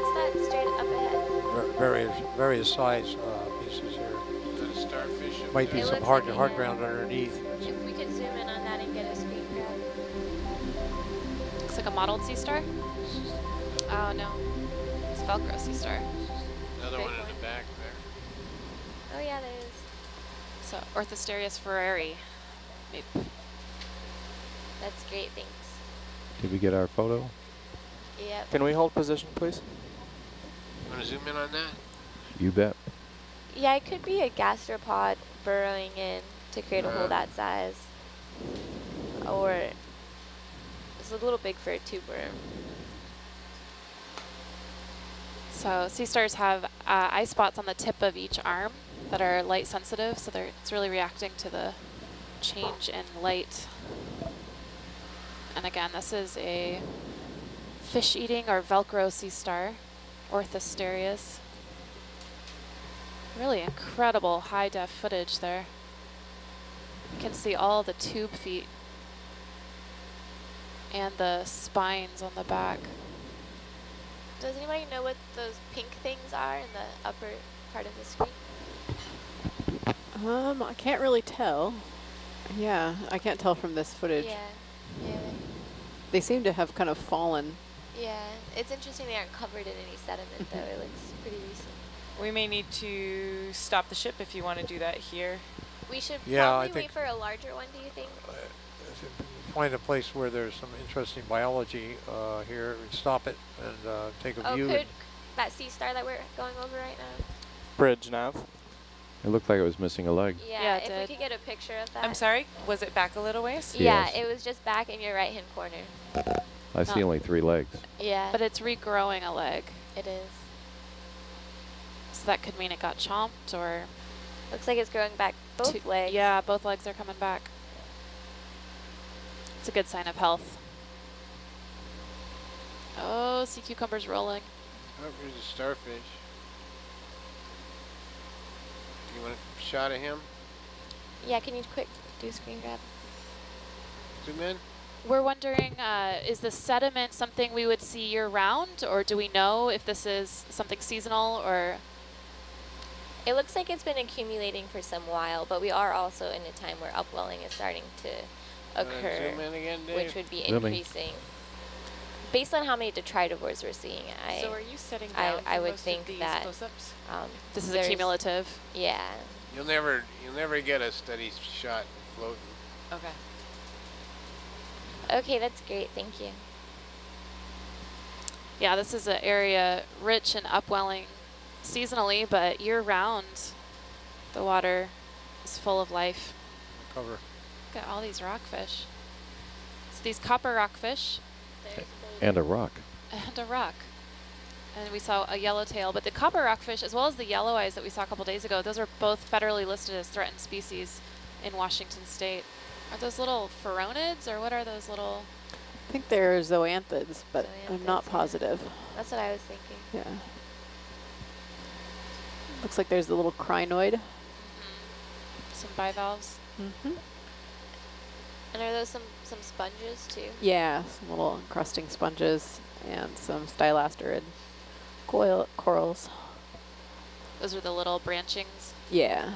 what's that straight up ahead? Ver- Various, various size uh, pieces here. Is that starfish? Might be It some hard, like hard hand. ground underneath. If we could zoom in on that and get a screen grab. Looks like a mottled sea star. Oh no, it's Velcro sea star. Another Big one in the back there. Oh yeah, there is. So Orthasterias forreri. Maybe. That's great, thanks. Did we get our photo? Yep. Can we hold position, please? You want to zoom in on that? You bet. Yeah, it could be a gastropod burrowing in to create a hole Uh. that size. Or it's a little big for a tube worm. So sea stars have uh, eye spots on the tip of each arm that are light sensitive, so they're, it's really reacting to the change in light. And again, this is a fish-eating or Velcro sea star, Orthasterias. Really incredible high-def footage there. You can see all the tube feet and the spines on the back. Does anybody know what those pink things are in the upper part of the screen? Um, I can't really tell. Yeah, I can't tell from this footage. Yeah. Yeah. They seem to have kind of fallen. Yeah. It's interesting they aren't covered in any sediment though. It looks pretty recent. We may need to stop the ship if you want to do that here. We should Yeah, I probably think- wait for a larger one, do you think? If Find a place where there's some interesting biology uh, here, and stop it and uh, take a Oh, view. could that sea star that we're going over right now? Bridge nav. It looked like it was missing a leg. Yeah, Yeah, it if did. we could get a picture of that. I'm sorry, was it back a little ways? Yeah, Yes. it was just back in your right hand corner. I see only three legs. Yeah, But it's regrowing a leg, it is. so that could mean it got chomped or Looks like it's growing back both two- legs. Yeah, both legs are coming back. It's a good sign of health. Oh, sea cucumber's rolling. Oh, here's a starfish. You want a shot of him? Yeah, can you quick do screen grab? Zoom in? We're wondering, uh, is the sediment something we would see year round, or do we know if this is something seasonal or? It looks like it's been accumulating for some while, but we are also in a time where upwelling is starting to occur, Zoom in again, Dave? which would be Zooming. increasing. Based on how many detritivores we're seeing, I so are you setting I- down I for would think that- um, This is there's- accumulative. Yeah, You'll never, you'll never get a steady shot floating. Okay. Okay, that's great. Thank you. Yeah, this is an area rich in upwelling seasonally, but year round, the water is full of life. Cover. Look at all these rockfish. So these copper rockfish And a rock. and a rock. And we saw a yellowtail, but the copper rockfish, as well as the yellow eyes that we saw a couple days ago, those are both federally listed as threatened species in Washington state. Are those little phoronids, or what are those little? I think they're zoanthids, but I'm not Zoanthids, yeah. positive. That's what I was thinking. Yeah. Looks like there's a little crinoid. Some bivalves. Mm-hmm. And are those some some sponges too? Yeah, some little encrusting sponges and some stylasterid coil corals. Those are the little branchings. Yeah.